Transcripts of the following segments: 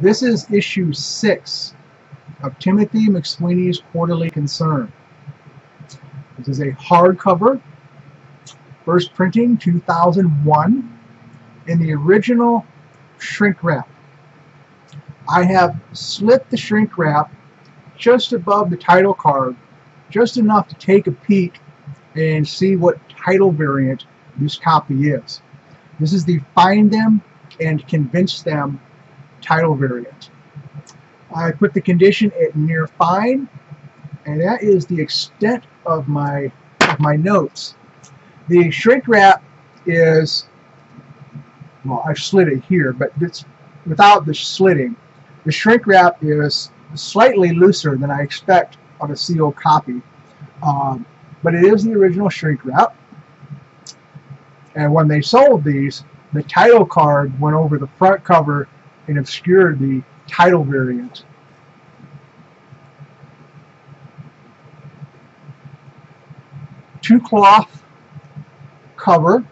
This is issue 6 of Timothy McSweeney's Quarterly Concern. This is a hardcover, first printing 2001, in the original shrink wrap. I have slit the shrink wrap just above the title card, just enough to take a peek and see what title variant this copy is. This is the Find Them and Convince Them title variant. I put the condition at near fine, and that is the extent of my of my notes. The shrink wrap is well, I've slid it here, but it's without the slitting. The shrink wrap is slightly looser than I expect on a sealed copy, um, but it is the original shrink wrap. And when they sold these, the title card went over the front cover and obscured the title variant. Two cloth cover,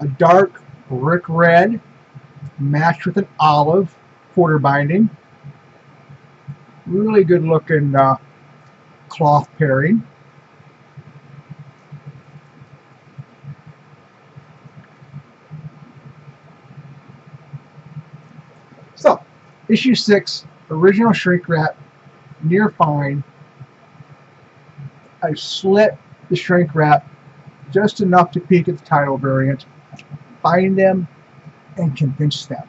a dark brick red matched with an olive quarter binding. Really good looking uh, cloth pairing. So, issue 6, original shrink wrap, near fine. I slit the shrink wrap just enough to peek at the title variant, find them, and convince them.